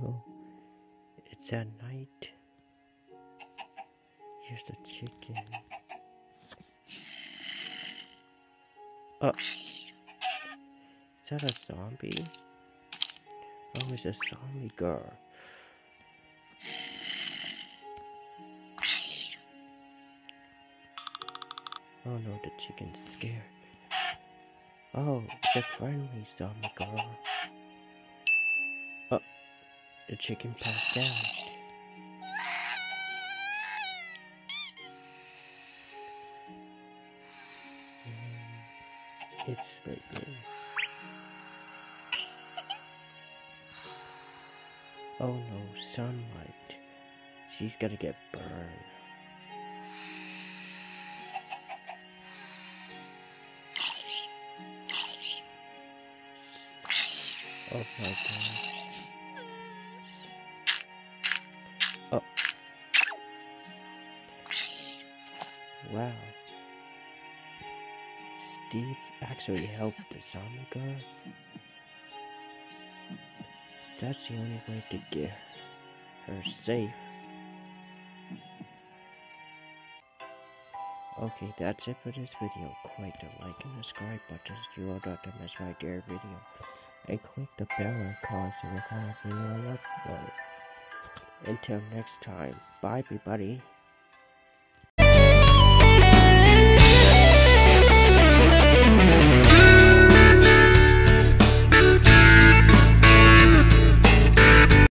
go. It's at night. Here's the chicken. Oh. Is that a zombie? Oh, it's a zombie girl. Oh no, the chicken's scared. Oh, it's a friendly zombie girl. The chicken passed out. Mm, it's sleeping. Oh no, sunlight. She's gonna get burned. Oh my god. Oh. Wow. Steve actually helped the zombie girl? That's the only way to get her safe. Okay, that's it for this video. Click the like and subscribe buttons to you to miss my dear video. And click the bell icon so what kind of video I upload. Until next time, bye everybody.